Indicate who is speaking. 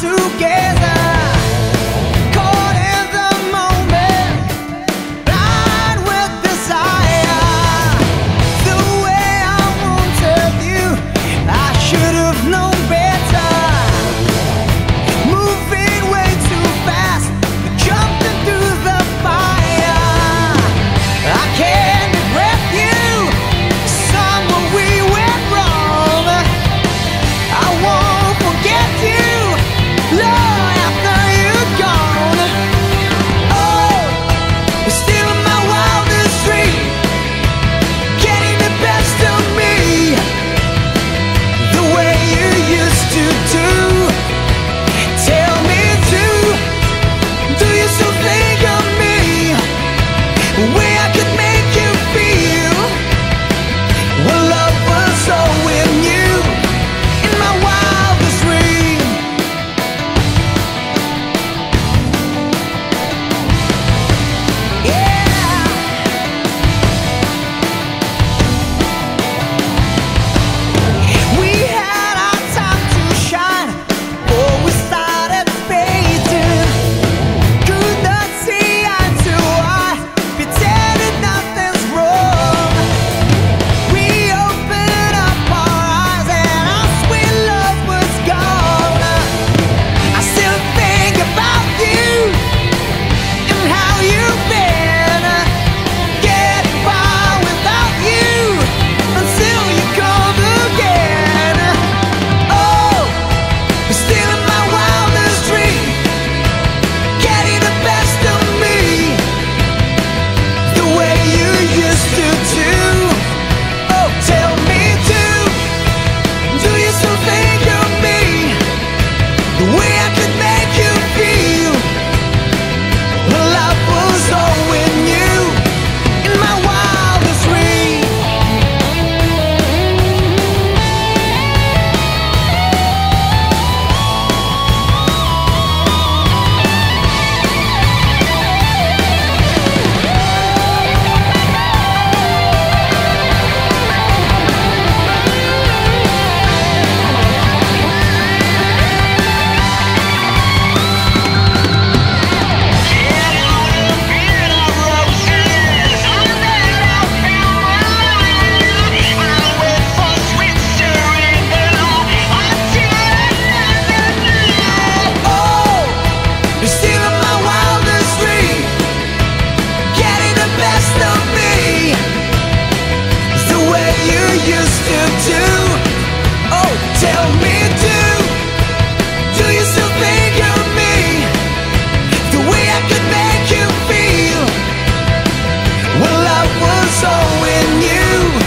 Speaker 1: together. so in you.